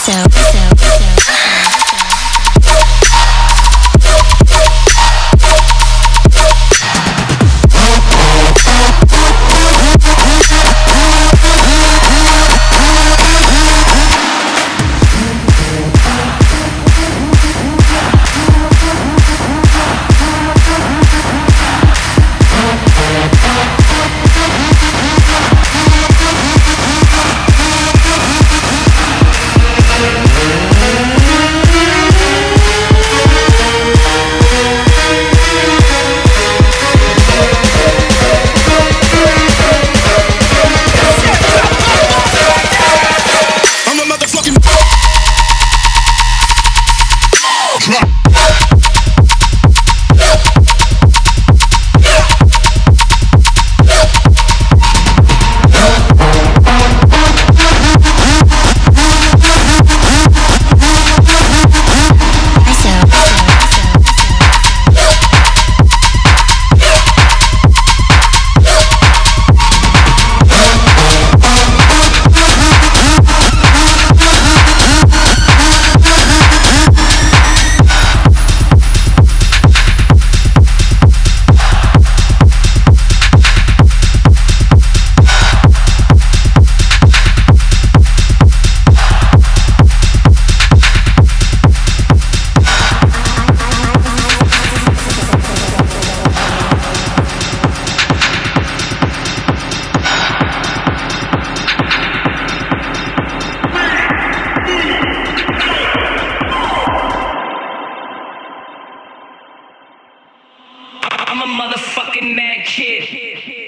ISO. ISO. shit.